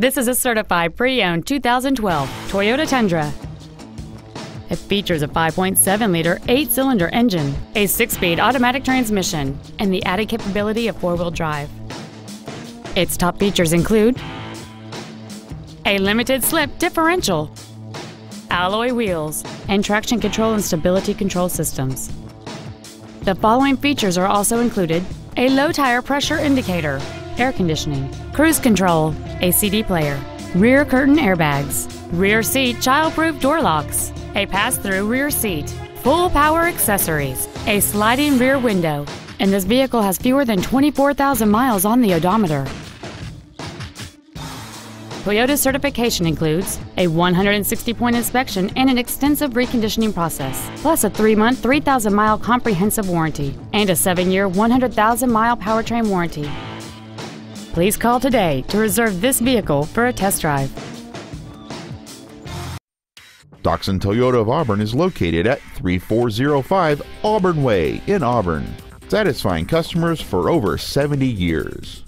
This is a certified pre-owned 2012 Toyota Tundra. It features a 5.7-liter eight-cylinder engine, a six-speed automatic transmission, and the added capability of four-wheel drive. Its top features include a limited slip differential, alloy wheels, and traction control and stability control systems. The following features are also included a low tire pressure indicator, air conditioning, cruise control, a CD player, rear curtain airbags, rear seat childproof door locks, a pass-through rear seat, full power accessories, a sliding rear window, and this vehicle has fewer than 24,000 miles on the odometer. Toyota's certification includes a 160-point inspection and an extensive reconditioning process, plus a 3-month, 3,000-mile comprehensive warranty and a 7-year, 100,000-mile powertrain warranty. Please call today to reserve this vehicle for a test drive. Doxon Toyota of Auburn is located at 3405 Auburn Way in Auburn, satisfying customers for over 70 years.